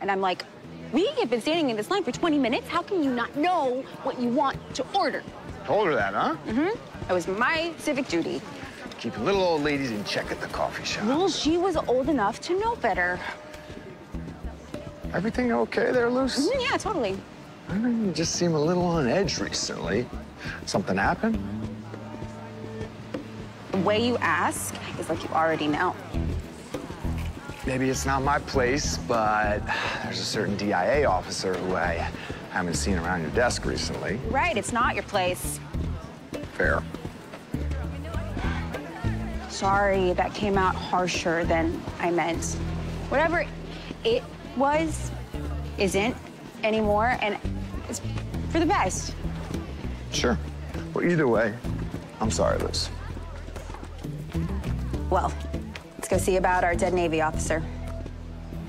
And I'm like, we have been standing in this line for 20 minutes. How can you not know what you want to order? Told her that, huh? Mm-hmm. It was my civic duty. Keeping little old ladies in check at the coffee shop. Well, she was old enough to know better. Everything okay there, Luce? Mhm, Yeah, totally. I mean, you just seem a little on edge recently. Something happened? The way you ask is like you already know. Maybe it's not my place, but there's a certain DIA officer who I haven't seen around your desk recently. Right, it's not your place. Fair. Sorry, that came out harsher than I meant. Whatever it was, isn't anymore, and it's for the best. Sure. Well, either way, I'm sorry, Liz. Well, let's go see about our dead Navy officer.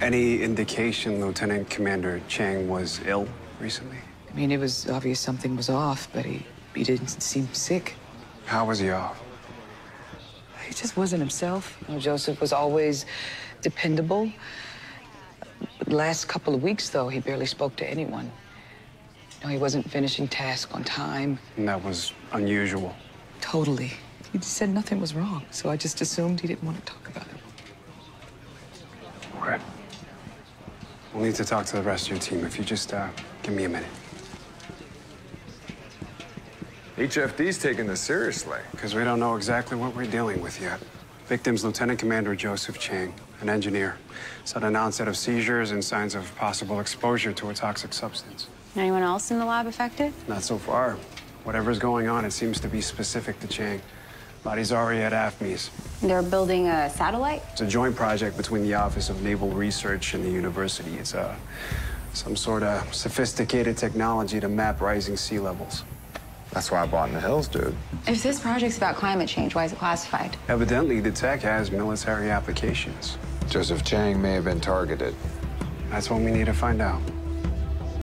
Any indication Lieutenant Commander Chan was ill recently? I mean, it was obvious something was off, but he, he didn't seem sick. How was he off? He just wasn't himself. You know, Joseph was always dependable. The last couple of weeks, though, he barely spoke to anyone. You know, he wasn't finishing tasks on time. And that was unusual. Totally. He just said nothing was wrong, so I just assumed he didn't want to talk about it. Okay. We'll need to talk to the rest of your team. If you just uh, give me a minute. HFD's taking this seriously. Because we don't know exactly what we're dealing with yet. Victim's Lieutenant Commander Joseph Chan, an engineer. Sudden onset of seizures and signs of possible exposure to a toxic substance. Anyone else in the lab affected? Not so far. Whatever's going on, it seems to be specific to Chan. Body's already at AFMES. They're building a satellite? It's a joint project between the Office of Naval Research and the university. It's a, some sort of sophisticated technology to map rising sea levels. That's why I bought in the hills, dude. If this project's about climate change, why is it classified? Evidently, the tech has military applications. Joseph Chan may have been targeted. That's what we need to find out.